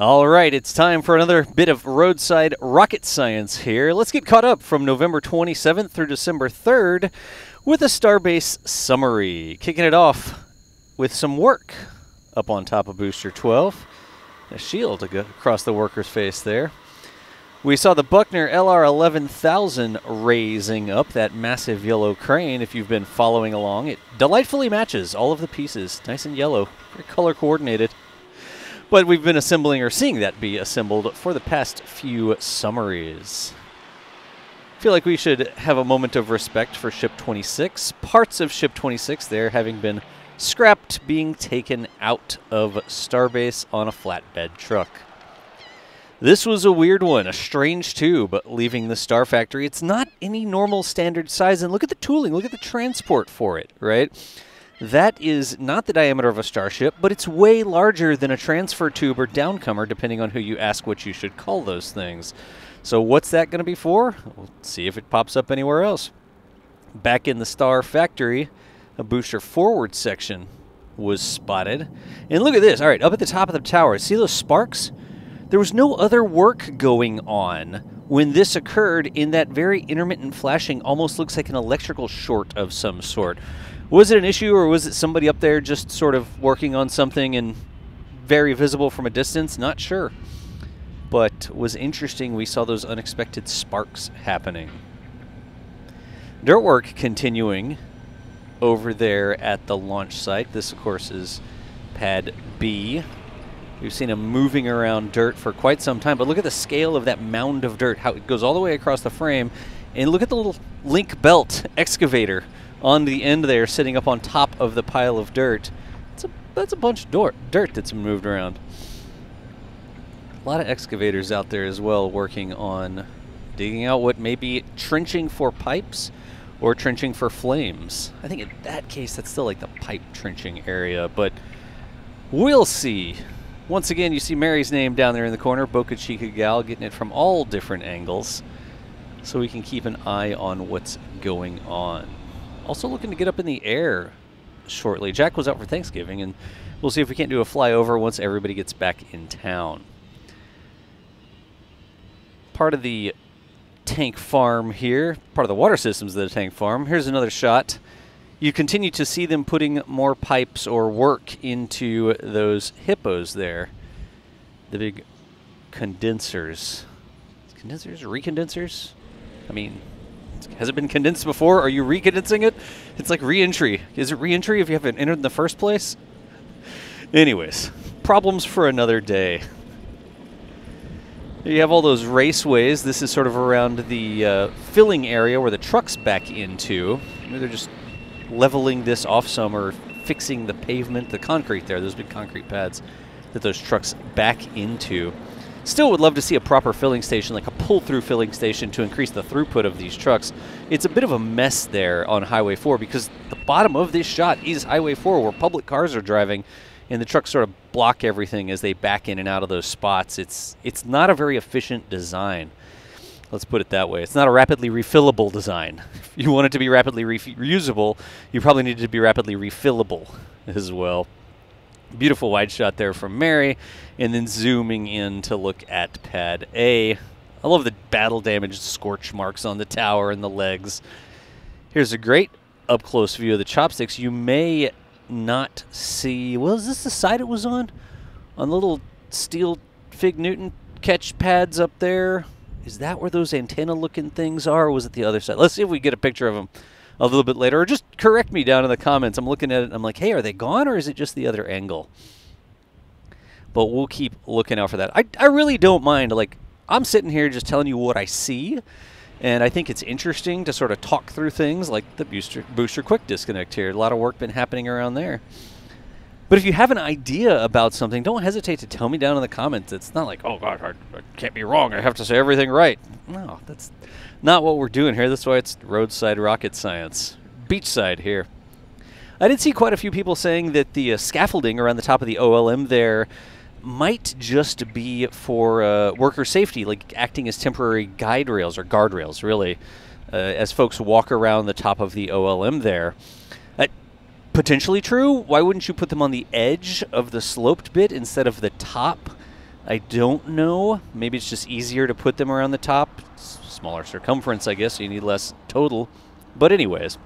All right, it's time for another bit of roadside rocket science here. Let's get caught up from November 27th through December 3rd with a Starbase summary. Kicking it off with some work up on top of Booster 12. A shield across the worker's face there. We saw the Buckner LR 11000 raising up that massive yellow crane. If you've been following along, it delightfully matches all of the pieces. Nice and yellow, very color coordinated. But we've been assembling or seeing that be assembled for the past few summaries. Feel like we should have a moment of respect for Ship 26. Parts of Ship 26 there having been scrapped, being taken out of Starbase on a flatbed truck. This was a weird one, a strange tube leaving the Star Factory. It's not any normal standard size, and look at the tooling, look at the transport for it, right? That is not the diameter of a starship, but it's way larger than a transfer tube or downcomer, depending on who you ask what you should call those things. So what's that going to be for? We'll see if it pops up anywhere else. Back in the Star Factory, a booster forward section was spotted. And look at this. All right, up at the top of the tower, see those sparks? There was no other work going on when this occurred in that very intermittent flashing almost looks like an electrical short of some sort. Was it an issue, or was it somebody up there just sort of working on something and very visible from a distance? Not sure. But was interesting. We saw those unexpected sparks happening. Dirt work continuing over there at the launch site. This, of course, is pad B. We've seen them moving around dirt for quite some time, but look at the scale of that mound of dirt, how it goes all the way across the frame. And look at the little link belt excavator on the end there, sitting up on top of the pile of dirt. It's a, that's a bunch of dirt, dirt that's moved around. A lot of excavators out there as well working on digging out what may be trenching for pipes or trenching for flames. I think in that case, that's still like the pipe trenching area, but we'll see. Once again, you see Mary's name down there in the corner, Boca Chica Gal, getting it from all different angles so we can keep an eye on what's going on. Also looking to get up in the air shortly. Jack was out for Thanksgiving, and we'll see if we can't do a flyover once everybody gets back in town. Part of the tank farm here, part of the water systems of the tank farm. Here's another shot. You continue to see them putting more pipes or work into those hippos there. The big condensers. Condensers? Recondensers? I mean, has it been condensed before? Are you recondensing it? It's like re-entry. Is it re-entry if you haven't entered in the first place? Anyways, problems for another day. You have all those raceways. This is sort of around the uh, filling area where the trucks back into. They're just leveling this off some or fixing the pavement, the concrete there, those big concrete pads that those trucks back into. Still would love to see a proper filling station, like pull-through filling station to increase the throughput of these trucks. It's a bit of a mess there on Highway 4 because the bottom of this shot is Highway 4 where public cars are driving and the trucks sort of block everything as they back in and out of those spots. It's it's not a very efficient design. Let's put it that way. It's not a rapidly refillable design. If you want it to be rapidly reusable, you probably need it to be rapidly refillable as well. Beautiful wide shot there from Mary, and then zooming in to look at pad A. I love the battle damaged scorch marks on the tower and the legs. Here's a great up close view of the chopsticks. You may not see. Well, is this the side it was on? On the little steel Fig Newton catch pads up there. Is that where those antenna looking things are, or was it the other side? Let's see if we get a picture of them a little bit later, or just correct me down in the comments. I'm looking at it I'm like, hey, are they gone or is it just the other angle? But we'll keep looking out for that. I, I really don't mind. Like, I'm sitting here just telling you what I see, and I think it's interesting to sort of talk through things like the booster, booster quick disconnect here. A lot of work been happening around there. But if you have an idea about something, don't hesitate to tell me down in the comments. It's not like, oh, God, I, I can't be wrong. I have to say everything right. No, that's not what we're doing here. That's why it's roadside rocket science. Beachside here. I did see quite a few people saying that the uh, scaffolding around the top of the OLM there might just be for uh, worker safety, like acting as temporary guide rails or guardrails, really, uh, as folks walk around the top of the OLM there. Uh, potentially true. Why wouldn't you put them on the edge of the sloped bit instead of the top? I don't know. Maybe it's just easier to put them around the top. S- smaller circumference, I guess, so you need less total. But anyways,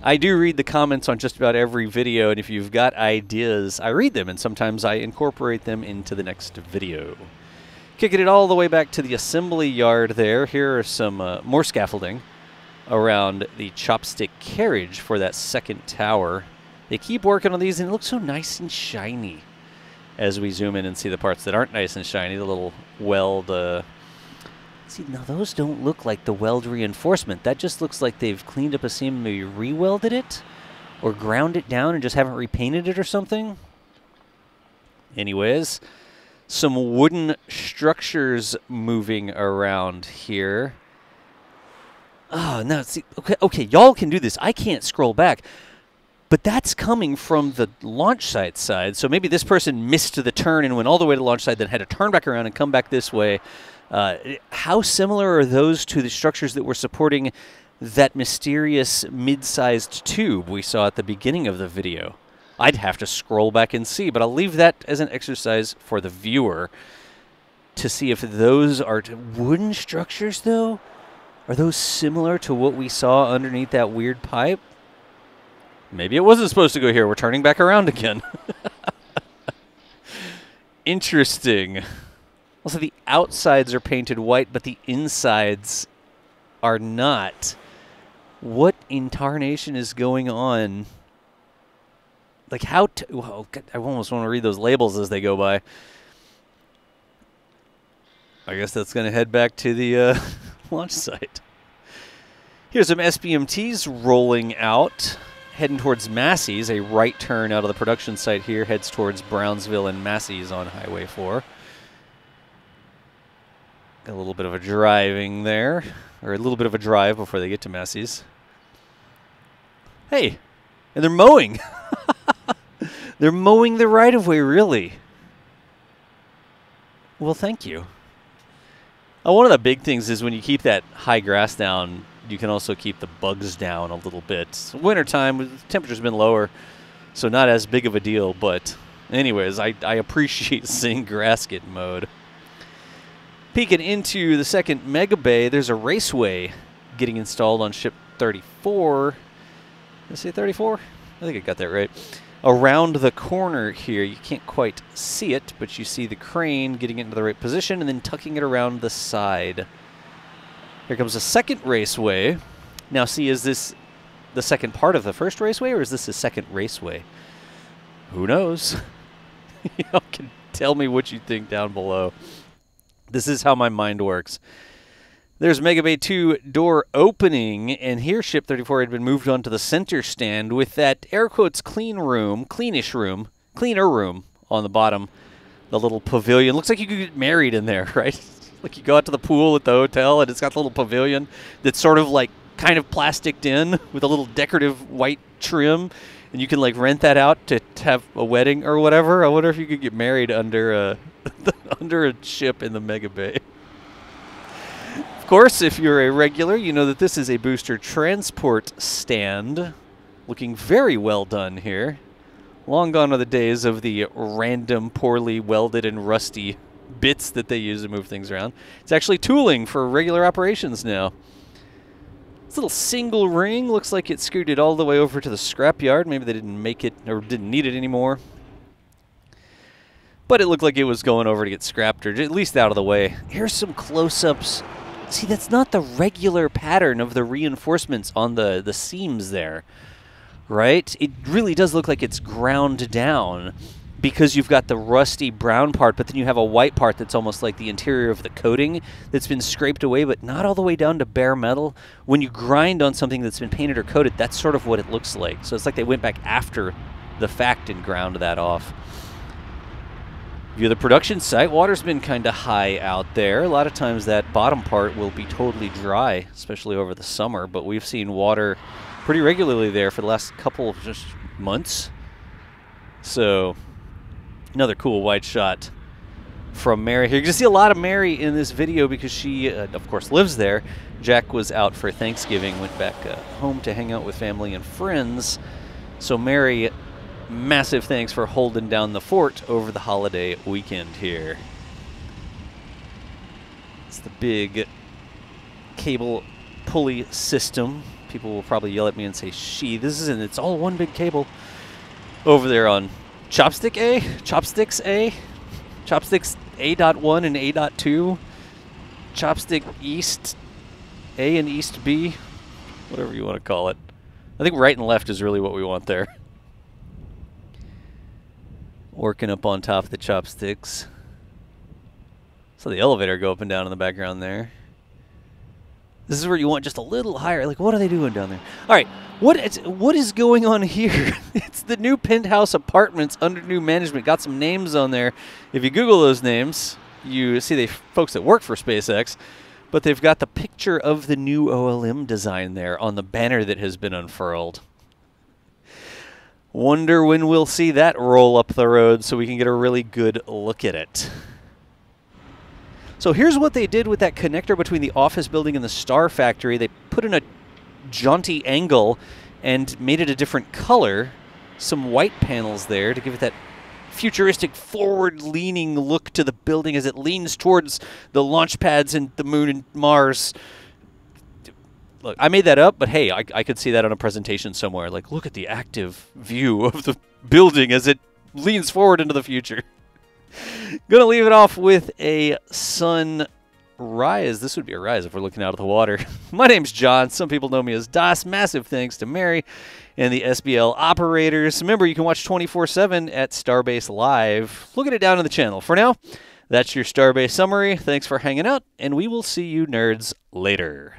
I do read the comments on just about every video, and if you've got ideas, I read them, and sometimes I incorporate them into the next video. Kicking it all the way back to the assembly yard there, here are some uh, more scaffolding around the chopstick carriage for that second tower. They keep working on these, and it looks so nice and shiny as we zoom in and see the parts that aren't nice and shiny, the little weld. Uh, see, now those don't look like the weld reinforcement. That just looks like they've cleaned up a seam and maybe re-welded it or ground it down and just haven't repainted it or something. Anyways, some wooden structures moving around here. Oh, no, see, okay, okay, y'all can do this. I can't scroll back. But that's coming from the launch site side. So maybe this person missed the turn and went all the way to the launch site, then had to turn back around and come back this way. Uh, how similar are those to the structures that were supporting that mysterious mid-sized tube we saw at the beginning of the video? I'd have to scroll back and see, but I'll leave that as an exercise for the viewer to see if those are wooden structures, though. Are those similar to what we saw underneath that weird pipe? Maybe it wasn't supposed to go here. We're turning back around again. Interesting. Also, the outsides are painted white, but the insides are not. What incarnation is going on? Like, how. T- well, I almost want to read those labels as they go by. I guess that's going to head back to the uh, launch site. Here's some SPMTs rolling out heading towards Massey's. A right turn out of the production site here heads towards Brownsville and Massey's on Highway 4. A little bit of a driving there, or a little bit of a drive before they get to Massey's. Hey, and they're mowing. they're mowing the right of way, really. Well, thank you. Uh, one of the big things is when you keep that high grass down, you can also keep the bugs down a little bit. Wintertime, temperature's been lower, so not as big of a deal. But, anyways, I, I appreciate seeing grass get mowed. Peeking into the second mega bay, there's a raceway getting installed on ship 34. Did I say 34? I think I got that right. Around the corner here, you can't quite see it, but you see the crane getting it into the right position and then tucking it around the side. Here comes a second raceway. Now, see, is this the second part of the first raceway, or is this the second raceway? Who knows? Y'all can tell me what you think down below. This is how my mind works. There's Mega Bay 2 door opening, and here Ship 34 had been moved onto the center stand with that air quotes clean room, cleanish room, cleaner room on the bottom. The little pavilion. Looks like you could get married in there, right? Like you go out to the pool at the hotel and it's got the little pavilion that's sort of like kind of plasticed in with a little decorative white trim, and you can like rent that out to, to have a wedding or whatever. I wonder if you could get married under a under a ship in the Mega Bay. Of course, if you're a regular, you know that this is a booster transport stand. Looking very well done here. Long gone are the days of the random, poorly welded and rusty bits that they use to move things around. It's actually tooling for regular operations now. This little single ring looks like it scooted all the way over to the scrapyard. Maybe they didn't make it or didn't need it anymore. But it looked like it was going over to get scrapped or at least out of the way. Here's some close-ups. See, that's not the regular pattern of the reinforcements on the, the seams there, right? It really does look like it's ground down because you've got the rusty brown part, but then you have a white part that's almost like the interior of the coating that's been scraped away, but not all the way down to bare metal. When you grind on something that's been painted or coated, that's sort of what it looks like. So it's like they went back after the fact and ground that off. View the production site. Water's been kind of high out there. A lot of times that bottom part will be totally dry, especially over the summer, but we've seen water pretty regularly there for the last couple of just months. So Another cool wide shot from Mary here. You can see a lot of Mary in this video because she, uh, of course, lives there. Jack was out for Thanksgiving, went back uh, home to hang out with family and friends. So Mary massive thanks for holding down the fort over the holiday weekend here. It's the big cable pulley system. People will probably yell at me and say, she, this isn't, it's all one big cable. Over there on Chopstick A, Chopsticks A, Chopsticks A.1 and A.2, Chopstick East A and East B, whatever you want to call it. I think right and left is really what we want there. Working up on top of the chopsticks. So the elevator go up and down in the background there. This is where you want just a little higher. Like, what are they doing down there? All right, what what is going on here? it's the new penthouse apartments under new management. Got some names on there. If you Google those names, you see the folks that work for SpaceX, but they've got the picture of the new OLM design there on the banner that has been unfurled. Wonder when we'll see that roll up the road so we can get a really good look at it. So here's what they did with that connector between the office building and the Star Factory. They put in a jaunty angle and made it a different color. Some white panels there to give it that futuristic forward-leaning look to the building as it leans towards the launch pads and the moon and Mars. Look, I made that up, but hey, I, I could see that on a presentation somewhere. Like, look at the active view of the building as it leans forward into the future. Gonna leave it off with a sunrise. This would be a rise if we're looking out of the water. My name's John. Some people know me as Das. Massive thanks to Mary and the SBL operators. Remember, you can watch 24-7 at Starbase Live. Look at it down in the channel. For now, that's your Starbase summary. Thanks for hanging out, and we will see you nerds later.